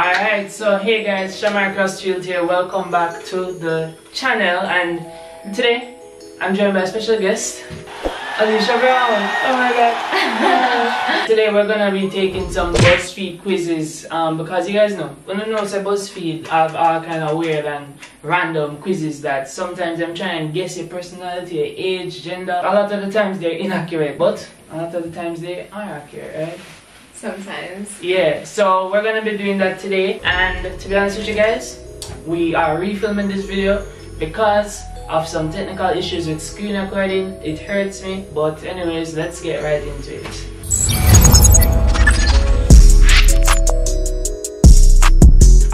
Alright, so hey guys, Shamar Crossfield here. Welcome back to the channel and today I'm joined by a special guest, Aleesha Brown. Oh my god. today we're gonna be taking some BuzzFeed quizzes um, because you guys know, when you know say BuzzFeed have all kind of weird and random quizzes that sometimes I'm trying to guess your personality, your age, gender. A lot of the times they're inaccurate, but a lot of the times they are accurate, right? Sometimes. Yeah, so we're gonna be doing that today and to be honest with you guys, we are refilming this video because of some technical issues with screen recording. It hurts me, but anyways, let's get right into it.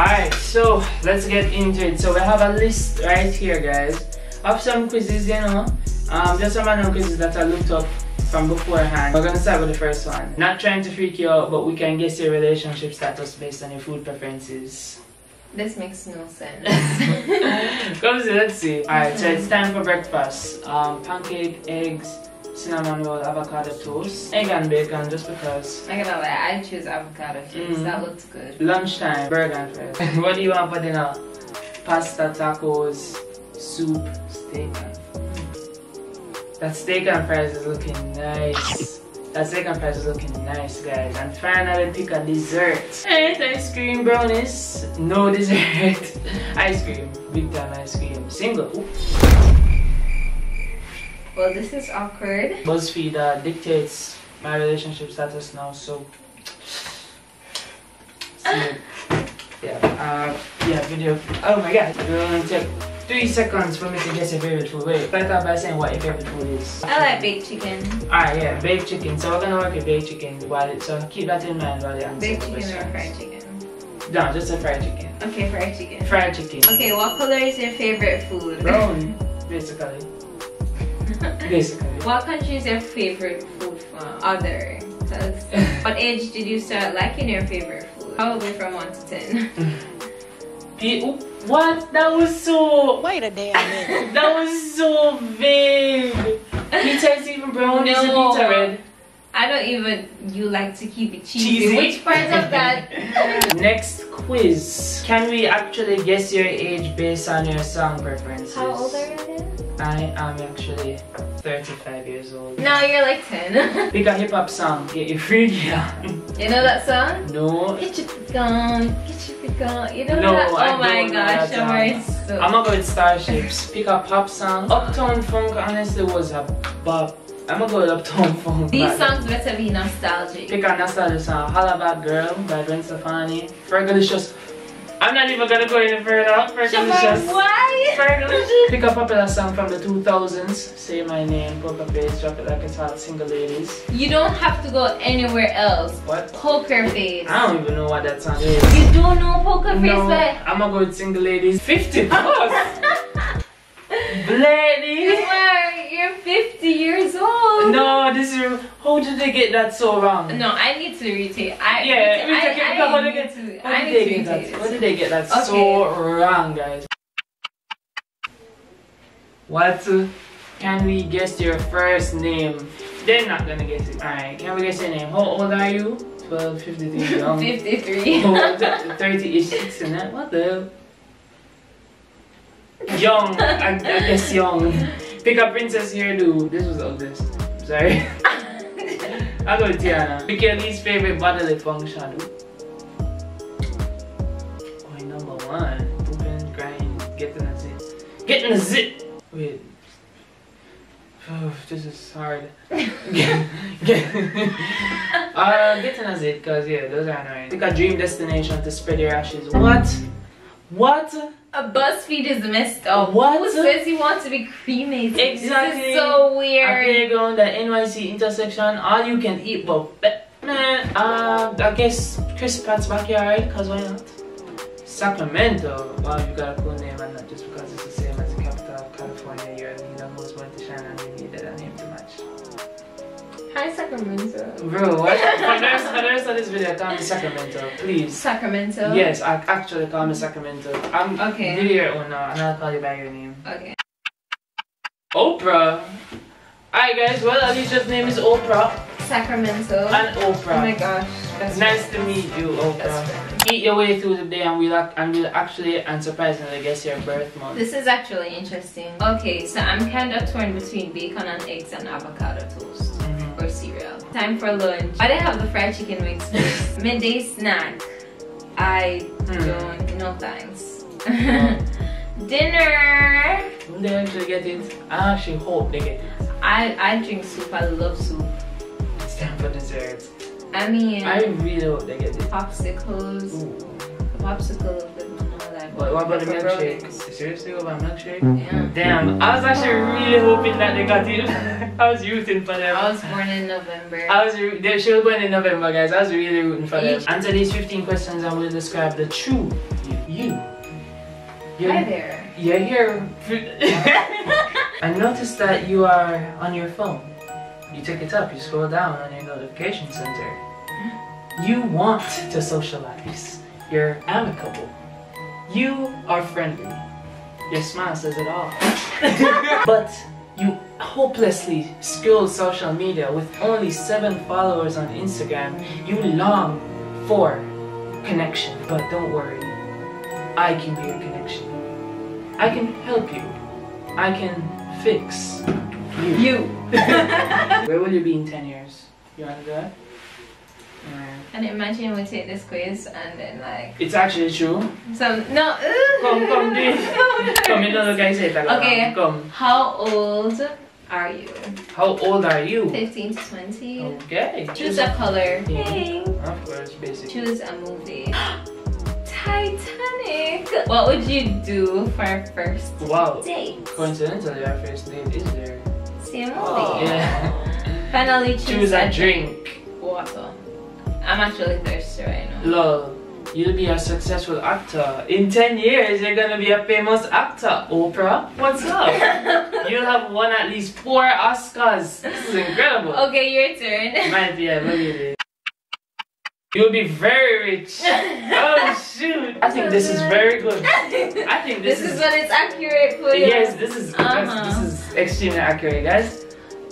Alright, so let's get into it. So we have a list right here guys of some quizzes, you know. Um, just some random quizzes that I looked up from beforehand. We're gonna start with the first one. Not trying to freak you out, but we can guess your relationship status based on your food preferences. This makes no sense. Come see, let's see. Alright, so it's time for breakfast. Um, pancake, eggs, cinnamon roll, avocado toast, egg and bacon just because. I'm gonna lie, I choose avocado toast. Mm. That looks good. Lunchtime, burger and fries. what do you want for dinner? Pasta, tacos, soup, steak and that steak and fries is looking nice. That steak and fries is looking nice, guys. And finally, pick a dessert. Alright, ice cream, brownies. No dessert. ice cream. Big time ice cream. Single. Well, this is awkward. BuzzFeed uh, dictates my relationship status now, so. See, yeah, uh, yeah, video. Oh my god, only take three seconds for me to guess your favorite food. Wait, start out by saying what your favorite food is. I like baked chicken. Alright, yeah, baked chicken. So we're gonna work with baked chicken while it, so keep that in mind while you answer Baked chicken or fried chicken? No, just a fried chicken. Okay, fried chicken. Fried chicken. Okay, what color is your favorite food? Brown, basically. Basically. What country is your favorite food from? Other. What age did you start liking your favorite food? Probably from 1 to 10. P- oop, what? That was so. Wait a damn minute. That was so vague. Pizza is even brown. Is No. pizza red? Um, I don't even, you like to keep it cheesy. Cheesy. Which part of that? Next quiz. Can we actually guess your age based on your song preferences? How old are you? I am actually 35 years old. No, you're like 10. Pick a hip hop song. Get your freaky on. you know that song? No. Get your freak get your on. You know No, that? I Oh my gosh, that Amar is so. I'm gonna go with Starships. Pick a pop song. Uptown Funk honestly was a bop. I'm gonna go with Uptown Funk. These but- songs better be nostalgic. Pick a nostalgia song. Holla Back Girl by Gwen Stefani. Fergalicious. I'm not even gonna go any further. Fergalicious. why? Fergalicious. Pick a popular song from the 2000s. Say my name. Poker face. Drop it like it's hot. Single ladies. You don't have to go anywhere else. What? Poker face. I don't even know what that song is. You don't know poker face, No, but I'm gonna go with single ladies. 50 plus. Ladies. Amar, you're 50 years old. No, this is. How did they get that so wrong? No, I need to retake. I Yeah, retake- I, retake it, I, how need get- to. How did they get that? it. How did they get that Okay. so wrong, guys? What can we guess your first name? They're not gonna guess it. Alright, can we guess your name? How old are you? 12, 53, young. 53. old, 30 ish, 60, that? What the hell? Young, I, I guess young. Pick a princess hairdo. This was ugliest. Sorry. I'll go with Tiana. Pick your least favorite bodily function. Oh, number one. Pooping, crying, getting a zit. Getting a zit! Wait. Oh, this is hard. get, get, uh, getting a zit, cause yeah, those are annoying. Pick a dream destination to spread your ashes. What? What? A BuzzFeed is messed up. What? Who says you want to be cremated? Exactly. This is so A weird. playground, the NYC intersection, all you can eat but man, uh, I guess Chris Pratt's backyard, cause why not? Sacramento, wow, you got a cool name and not just because it's the same as the capital of California, you're in need of most to shine and you needed a name to match. Hi, Sacramento. Bro, what? for, the rest, for the rest of this video, come me Sacramento, please. Sacramento? Yes, I actually call me Sacramento. I'm Okay. video your own now, and I'll call you by your name. Okay. Oprah. Alright guys, well Aleesha's name is Oprah Sacramento. and Oprah. Oh my gosh. Nice to meet you, Oprah. Eat your way through the day and we'll, and we'll actually and surprisingly guess your birth month. This is actually interesting. Okay, so I'm kind of torn between bacon and eggs and avocado toast Mhm. or cereal. Time for lunch. I didn't have the fried chicken wings first. Midday snack. I Hmm. don't. No thanks. Dinner. They actually get it? I actually hope they get it. I I drink soup. I love soup. It's time for dessert. I mean, I really hope they get it. popsicles. Ooh. Popsicle What, what about the milkshake? Seriously, what about milkshake? Hmm. Yeah. Damn, I was actually really hoping that they got it. I was rooting for them. I was born in November. I was re- they should born in November, guys. I was really rooting for them. Each- Answer these 15 questions and we'll describe the true you. you. You're, Hi there. You're here. I noticed that you are on your phone. You take it up, you scroll down on your notification center. Hmm. You want to socialize. You're amicable. You are friendly. Your smile says it all. but you hopelessly scroll social media with only seven followers on Instagram. You long for connection. But don't worry, I can be your connection. I can help you. I can fix you. You. Where will you be in 10 years? You want to do that? Yeah. And imagine we take this quiz and then like It's actually true. So, no. Come, come, do. Come, you know the guy say that. Okay. Come. How old are you? How old are you? 15 to 20. Okay. Choose a color. Yeah. Pink. Of course, basic. Choose a movie. Titanic. What would you do for a first Wow. date? Coincidentally, our first date is there. See a oh. movie. Oh. Yeah. Finally, choose, Choose a drink. Water. I'm actually thirsty right now. Lol. You'll be a successful actor. In 10 years, you're gonna be a famous actor. Oprah, what's up? You'll have won at least four Oscars. This is incredible. Okay, your turn. Might be, I believe it. You'll be very rich. Oh shoot! I think this is very good. I think this, this is what it's accurate for you. Yes, this is Uh-huh. this is extremely accurate, guys.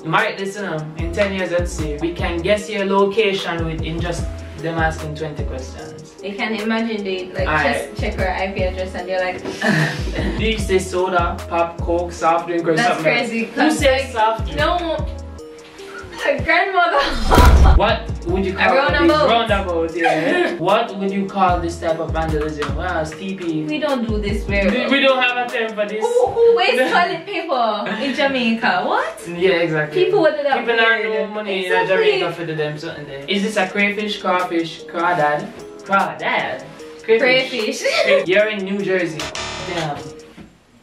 Might listen um, in 10 years, let's see. We can guess your location within just them asking 20 questions. You can imagine they like Alright. just check our IP address and you're like, Do you say soda, pop, coke, soft drink, or that's something? crazy. Who says Like, soft drink? No, grandmother. What would you call A this? roundabout. Roundabout, yeah. what would you call this type of vandalism? Well, it's TP. we don't do this very well. We don't have a time for this. Who, who wastes toilet paper in Jamaica? What? Yeah, exactly. People with that People weird. no money Exactly. in Jamaica for the them something there. Is this a crayfish, crawfish, crawdad? Crawdad? Crayfish. You're in New Jersey. Damn.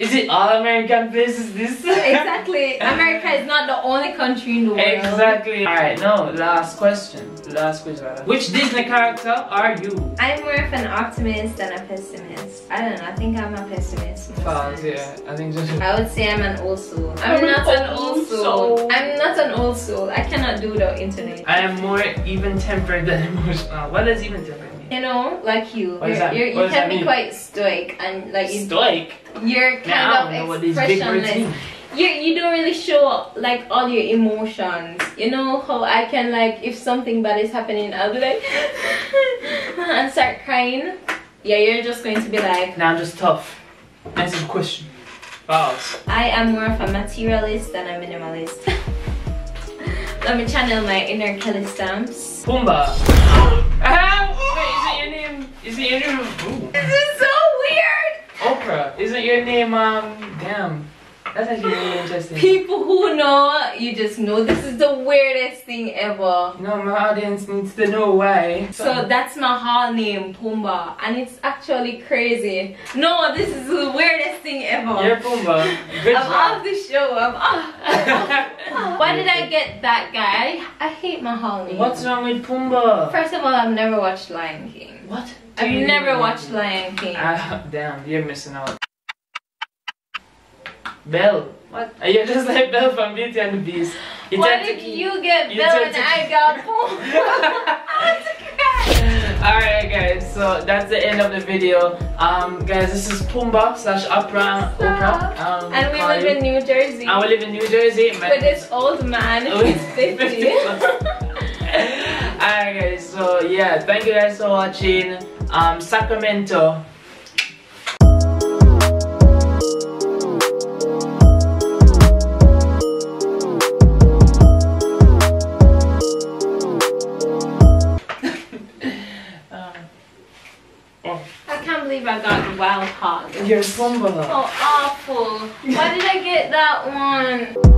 Is it all American places this? exactly. America is not the only country in the world. Exactly. Alright, no, last question. Last question. Which Disney character are you? I'm more of an optimist than a pessimist. I don't know. I think I'm a pessimist. False, yeah. I think just. I would say I'm an old soul. I'm I'm not an old soul. soul. I'm not an old soul. I cannot do without internet. I am more even tempered than emotional. What does even tempered mean? You know, like you. What you're, that- you're, you can be mean? quite stoic and like you, Stoic. you're kind I don't know what these of expressionless. You you don't really show like all your emotions. You know how I can like if something bad is happening, I'll be like and start crying. Yeah, you're just going to be like, Now I'm just tough. Answer the question. False. I am more of a materialist than a minimalist. Let me channel my inner Kelly stamps. Pumbaa. Ah, wait, is it your name? Is it your name? Ooh. This is so weird. Oprah. Isn't your name um? Damn. That's actually really interesting. People who know, you just know this is the weirdest thing ever. No, my audience needs to know why. So that's my whole name, Pumbaa, and it's actually crazy. No, this is the weirdest thing ever. You're Pumbaa. Good I'm off the show. I'm off. Why did I get that guy? I, I hate my whole name. What's wrong with Pumbaa? First of all, I've never watched Lion King. What? I've never watched Lion King. Ah, damn, you're missing out. Belle. What? Uh, You're just like Belle from Beauty and the Beast. You Why tend to did you get you Belle and I got Pumbaa? I want to cry. Alright guys, so that's the end of the video. Um guys, this is Pumbaa slash Oprah Oprah. Um, And we live in New Jersey. And we live in New Jersey. With this old man who's 50. Alright guys, so yeah, thank you guys for watching. Um, Sacramento. I can't believe I got the wild hog. you're fumble. So awful. Why did I get that one?